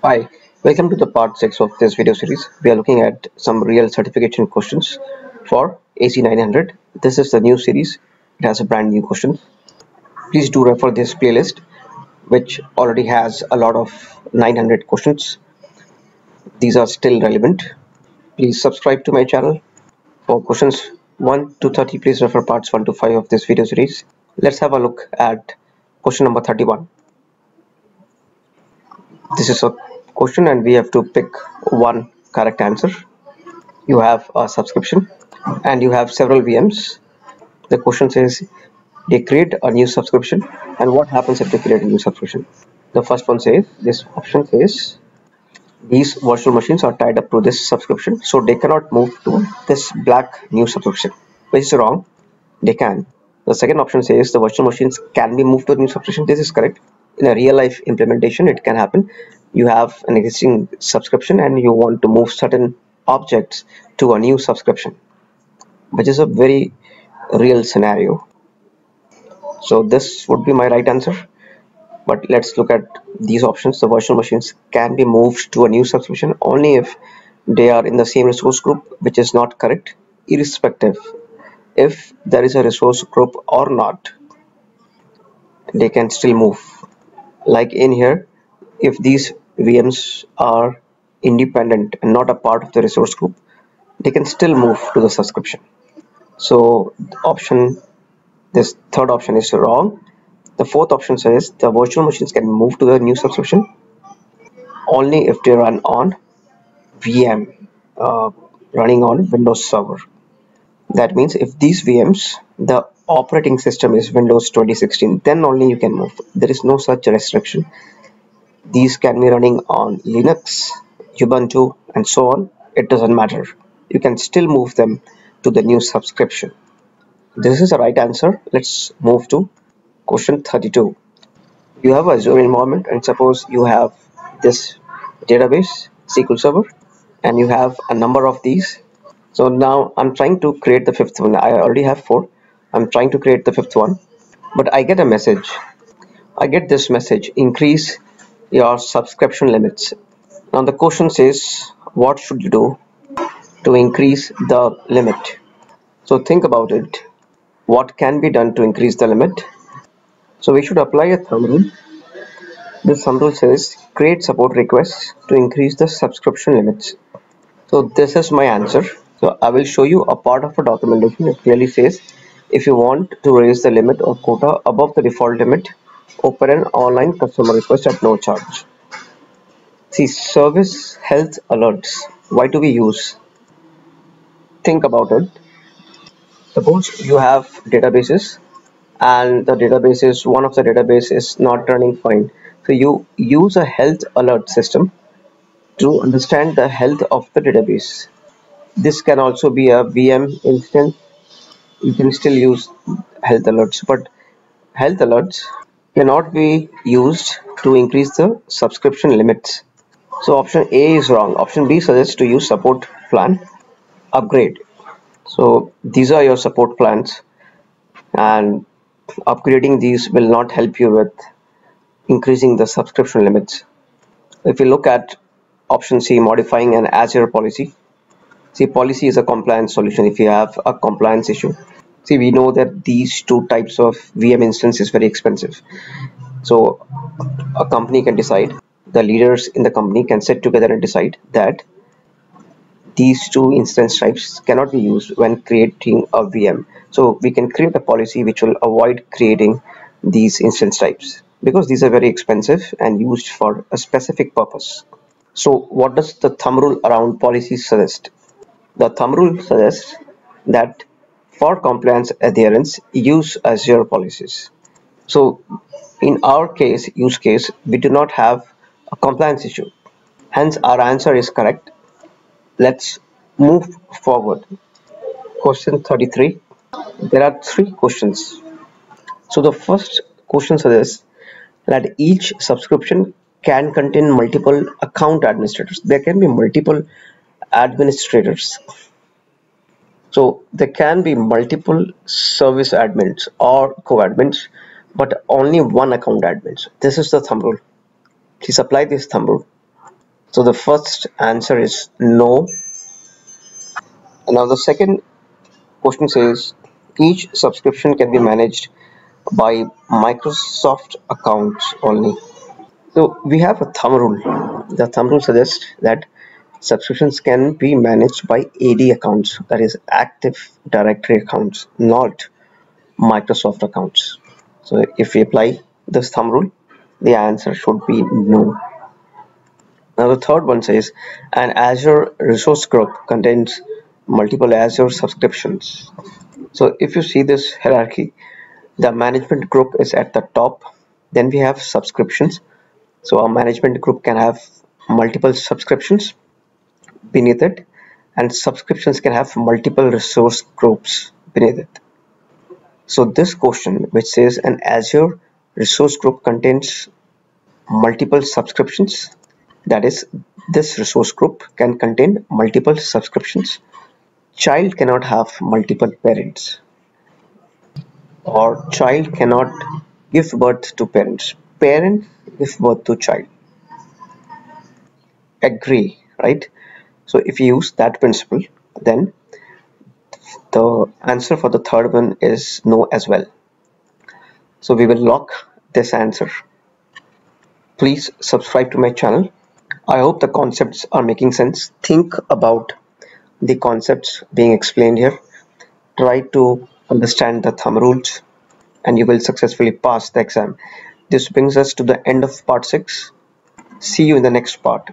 Hi, welcome to the part 6 of this video series. We are looking at some real certification questions for AZ900. This is the new series. It has a brand new question. Please do refer this playlist which already has a lot of 900 questions. These are still relevant. Please subscribe to my channel. For questions 1 to 30, please refer parts 1 to 5 of this video series. Let's have a look at question number 31 this is a question and we have to pick one correct answer. You have a subscription and you have several VMs the question says they create a new subscription and what happens if they create a new subscription? The first one says this option says these virtual machines are tied up to this subscription so they cannot move to this black new subscription. Which is wrong. They can. The second option says the virtual machines can be moved to a new subscription. This is correct. In a real life implementation it can happen you have an existing subscription and you want to move certain objects to a new subscription which is a very real scenario. So this would be my right answer but let's look at these options. The virtual machines can be moved to a new subscription only if they are in the same resource group which is not correct irrespective if there is a resource group or not. They can still move. Like in here if these VMs are independent and not a part of the resource group they can still move to the subscription. So option this third option is wrong. The fourth option says the virtual machines can move to the new subscription only if they run on VM uh, running on Windows Server. That means if these VMs the operating system is Windows 2016 then only you can move. There is no such restriction these can be running on Linux Ubuntu and so on. It doesn't matter. You can still move them to the new subscription. This is the right answer. Let's move to question 32 you have a Azure environment and suppose you have this database SQL Server and you have a number of these. So now I'm trying to create the fifth one. I already have four. I'm trying to create the fifth one. But I get a message. I get this message increase your subscription limits. Now the question says what should you do to increase the limit? So think about it. What can be done to increase the limit? So we should apply a thumb rule. This thumb rule says create support requests to increase the subscription limits. So this is my answer. So I will show you a part of a documentation it clearly says if you want to raise the limit or quota above the default limit open an online customer request at no charge. See service health alerts. Why do we use? Think about it. Suppose you have databases and the database is one of the database is not running fine. So you use a health alert system to understand the health of the database. This can also be a VM instance. You can still use health alerts but health alerts cannot be used to increase the subscription limits. So option A is wrong. Option B suggests to use support plan upgrade. So these are your support plans and upgrading these will not help you with increasing the subscription limits. If you look at option C modifying an Azure policy see policy is a compliance solution if you have a compliance issue see we know that these two types of VM instance is very expensive. So a company can decide the leaders in the company can sit together and decide that these two instance types cannot be used when creating a VM so we can create a policy which will avoid creating these instance types because these are very expensive and used for a specific purpose. So what does the thumb rule around policies suggest? The thumb rule suggests that for compliance adherence, use Azure policies. So in our case, use case, we do not have a compliance issue. Hence our answer is correct. Let's move forward. Question 33. There are three questions. So the first question suggests that each subscription can contain multiple account administrators. There can be multiple administrators so there can be multiple service admins or co-admins but only one account admins. This is the thumb rule. Please apply this thumb rule. So the first answer is no. Now the second question says each subscription can be managed by Microsoft accounts only. So we have a thumb rule. The thumb rule suggests that subscriptions can be managed by AD accounts that is active directory accounts not Microsoft accounts. So if we apply this thumb rule the answer should be no. Now the third one says an Azure resource group contains multiple Azure subscriptions. So if you see this hierarchy the management group is at the top then we have subscriptions. So a management group can have multiple subscriptions beneath it and subscriptions can have multiple resource groups beneath it. So this question which says an Azure resource group contains multiple subscriptions that is this resource group can contain multiple subscriptions. Child cannot have multiple parents or child cannot give birth to parents. Parents give birth to child. Agree, right? So if you use that principle, then the answer for the third one is no as well. So we will lock this answer. Please subscribe to my channel. I hope the concepts are making sense. Think about the concepts being explained here. Try to understand the thumb rules and you will successfully pass the exam. This brings us to the end of part 6. See you in the next part.